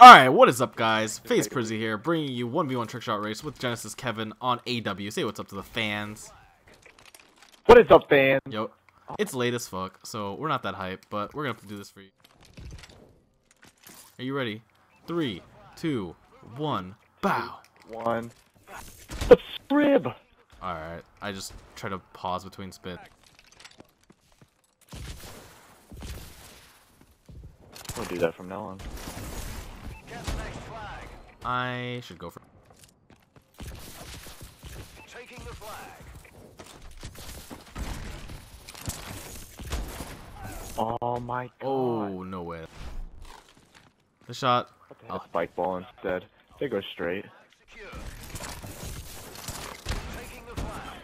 Alright, what is up guys? FaZe PryZee here, bringing you 1v1 Trickshot Race with Genesis Kevin on AW. Say what's up to the fans. What is up, fans? Yo, it's late as fuck, so we're not that hype, but we're gonna have to do this for you. Are you ready? Three, two, one, bow! One. The rib. Alright, I just try to pause between spit. We'll do that from now on. I should go for... Taking the flag. Oh my oh, god. Oh, no way. The shot. What the hell? Spike ball instead. They go straight. Secure. Taking the flag.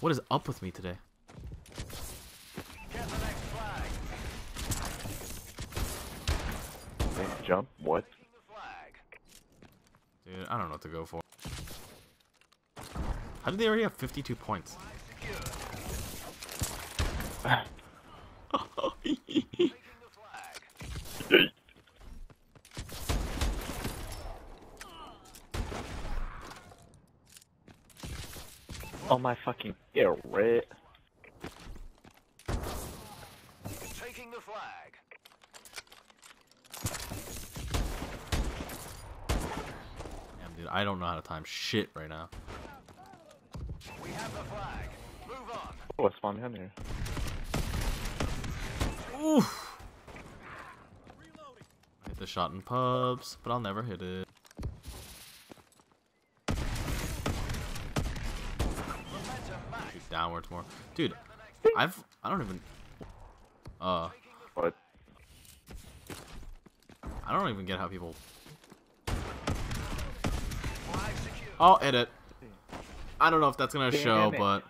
What is up with me today? Get the next flag. They jump. What? Taking the flag. Dude, I don't know what to go for. How did they already have 52 points? Secure. Taking the flag. oh my fucking yeah, red. Taking the flag. Damn, dude, I don't know how to time shit right now. We have the flag. Move on. Oh, I spawned down here. Oof. I hit the shot in pubs, but I'll never hit it. Shoot downwards more. Dude, I've I don't even uh What? I don't even get how people. I'll edit. I don't know if that's gonna Damn show, it. but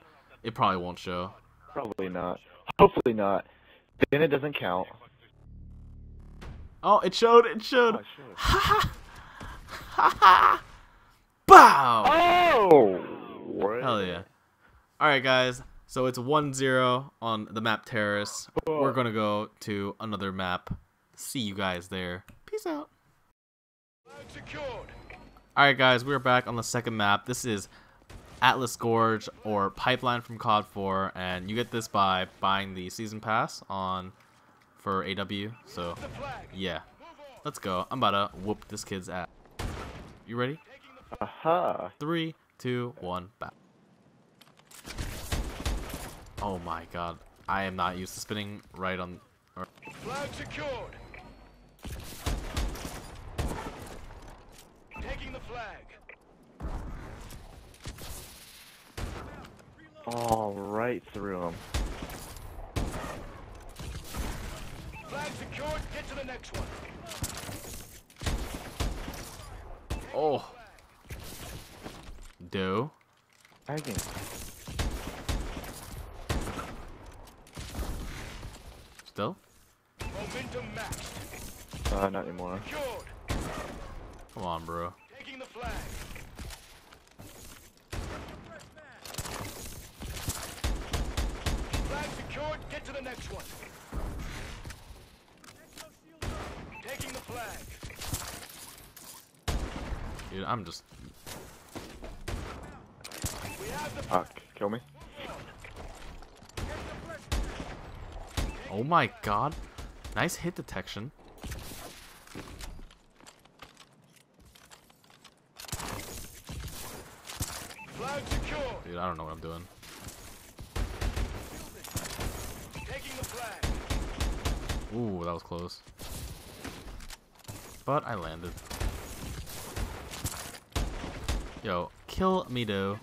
it probably won't show. Probably not. Hopefully not. Then it doesn't count. Oh, it showed, it showed. Oh, shit. Ha ha! Bow! Oh! Hell yeah. Alright, guys. So it's 1 0 on the map Terrace. We're going to go to another map. See you guys there. Peace out. Flag secured. Alright, guys. We're back on the second map. This is Atlas Gorge or Pipeline from COD 4. And you get this by buying the Season Pass on for AW. So, yeah. Let's go. I'm about to whoop this kid's ass. You ready? Aha. Three, two, one, back. Oh my god. I am not used to spinning right on. Or, Flag secured. Taking the flag. Oh, right through him. Flag secured. Get to the next one. oh. Do. Tagging. Still? Momentum maxed. Uh, not anymore. Secured. Come on, bro. Taking the flag. Flag secured. Get to the next one. Taking the flag. Dude, I'm just. We have the Fuck. Kill me. Oh my god. Nice hit detection. Dude, I don't know what I'm doing. Taking the flag. Ooh, that was close. But I landed. Yo, kill me, though.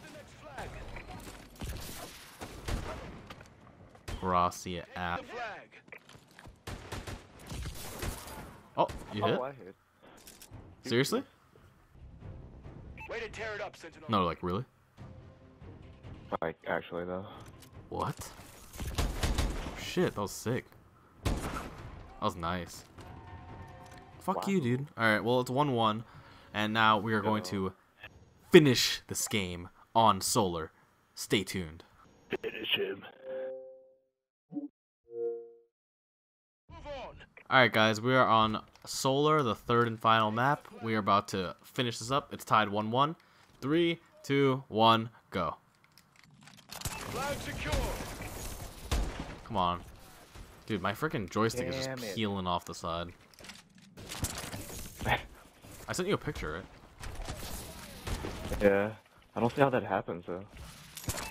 The next app. Oh, you hit? Oh, hit. Seriously? Way to tear it up, No, like really? Like, actually, though. What? Shit, that was sick. That was nice. Fuck Wow. you, dude. Alright, well, it's 1 1. And now we are going to finish this game on Solar. Stay tuned. Finish him. Alright, guys, we are on Solar, the third and final map. We are about to finish this up. It's tied 1 1. 3, 2, 1, go. Flag secure. Come on. Dude, my freaking joystick is just it. peeling off the side. I sent you a picture, right? Yeah. I don't see how that happens though.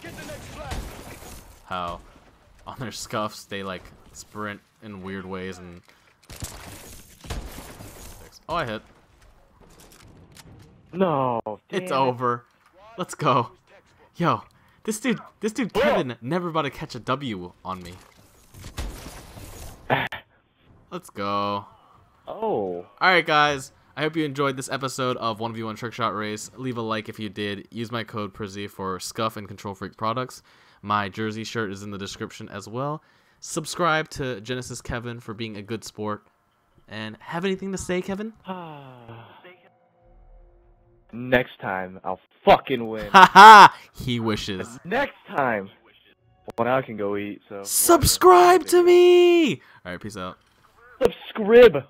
Get the next flag. How on their SCUFs they like sprint in weird ways and. Oh, I hit. No. It's it. over. Let's go. Yo, this dude, this dude Kevin never about to catch a W on me. Let's go. Oh. Alright, guys. I hope you enjoyed this episode of 1v1 Trick Shot Race. Leave a like if you did. Use my code PryZee for SCUF and KontrolFreek products. My jersey shirt is in the description as well. Subscribe to Genesis Kevin for being a good sport. And have anything to say, Kevin? Next time, I'll fucking win. Haha! he wishes. Next time. Well, now I can go eat. So Subscribe to me! Alright, peace out. Subscribe.